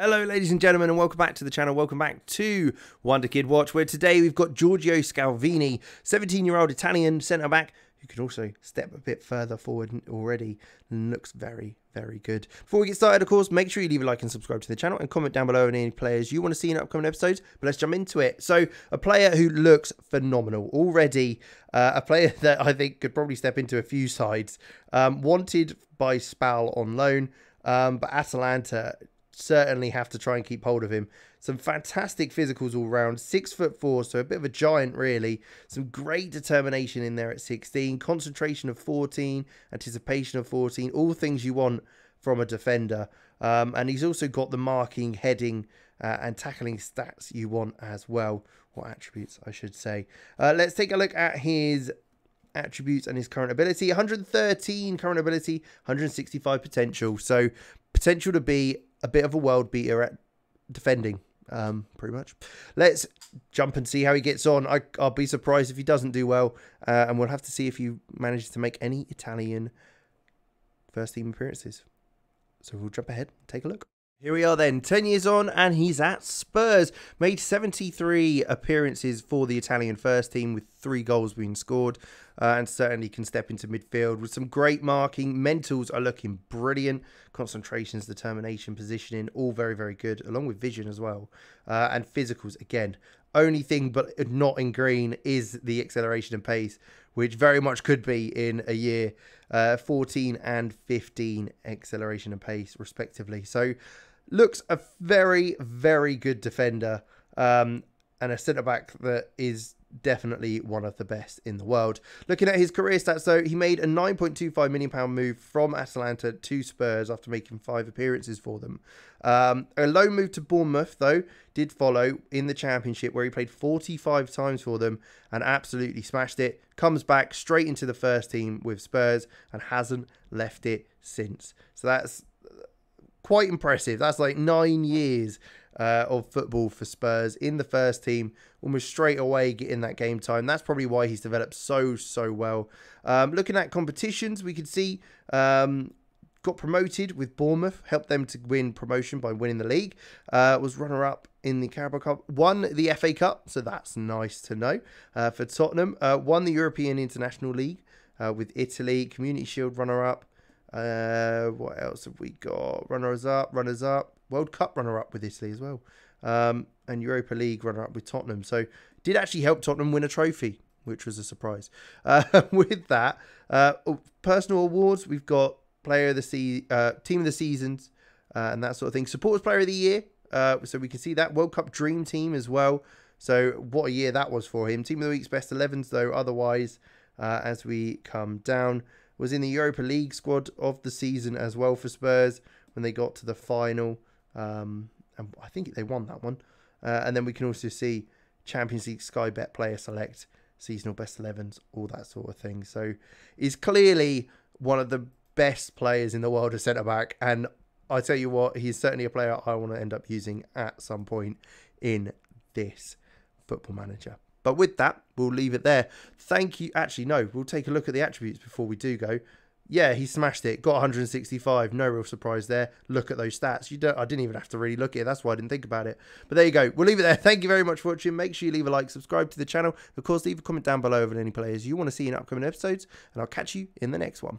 Hello, ladies and gentlemen, and welcome back to the channel. Welcome back to Wonderkid Watch, where today we've got Giorgio Scalvini, 17 year old Italian centre back who can also step a bit further forward already looks very, very good. Before we get started, of course, make sure you leave a like and subscribe to the channel and comment down below on any players you want to see in upcoming episodes. But let's jump into it. So, a player who looks phenomenal already, uh, a player that I think could probably step into a few sides, um, wanted by Spal on loan. Um, but Atalanta certainly have to try and keep hold of him. Some fantastic physicals all round. Six foot four, so a bit of a giant, really. Some great determination in there at 16. Concentration of 14. Anticipation of 14. All things you want from a defender. Um, and he's also got the marking, heading, uh, and tackling stats you want as well. What attributes, I should say. Uh, let's take a look at his attributes and his current ability 113 current ability 165 potential so potential to be a bit of a world beater at defending, um, pretty much. Let's jump and see how he gets on. I, will be surprised if he doesn't do well, uh, and we'll have to see if he manages to make any Italian first team appearances. So we'll jump ahead, take a look. Here we are then, 10 years on, and he's at Spurs. Made 73 appearances for the Italian first team with three goals being scored, uh, and certainly can step into midfield with some great marking. Mentals are looking brilliant. Concentrations, determination, positioning, all very, very good, along with vision as well. Uh, and physicals, again, only thing but not in green is the acceleration and pace, which very much could be in a year. Uh, 14 and 15 acceleration and pace, respectively. So, looks a very, very good defender um, and a centre back that is definitely one of the best in the world. Looking at his career stats, though, he made a £9.25 million move from Atalanta to Spurs after making five appearances for them. Um, a loan move to Bournemouth, though, did follow in the Championship, where he played 45 times for them and absolutely smashed it. Comes back straight into the first team with Spurs and hasn't left it since. So that's quite impressive. That's like nine years uh, of football for Spurs in the first team, almost straight away getting that game time. That's probably why he's developed so, so well. Um, looking at competitions, we can see um, got promoted with Bournemouth, helped them to win promotion by winning the league. Uh, was runner up in the Carabao Cup, won the FA Cup, so that's nice to know uh, for Tottenham. Uh, won the European International League uh, with Italy, Community Shield runner up. Uh, what else have we got? Runners up, runners up, World Cup runner up with Italy as well, um, and Europa League runner up with Tottenham. So did actually help Tottenham win a trophy, which was a surprise. Uh, with that, uh, oh, personal awards we've got player of the se- uh, team of the seasons, uh, and that sort of thing. Supporters player of the year. Uh, so we can see that World Cup Dream Team as well. So what a year that was for him. Team of the week's best 11s though. Otherwise, uh, as we come down was in the Europa League squad of the season as well for Spurs when they got to the final. Um, and I think they won that one. Uh, and then we can also see Champions League Sky Bet player select, seasonal best 11s, all that sort of thing. So he's clearly one of the best players in the world as centre back. And I tell you what, he's certainly a player I want to end up using at some point in this football manager. But with that, we'll leave it there. Thank you. Actually, no, we'll take a look at the attributes before we do go. Yeah, he smashed it. Got 165. No real surprise there. Look at those stats. You don't. I didn't even have to really look at it. That's why I didn't think about it. But there you go. We'll leave it there. Thank you very much for watching. Make sure you leave a like, subscribe to the channel. Of course, leave a comment down below of any players you want to see in upcoming episodes. And I'll catch you in the next one.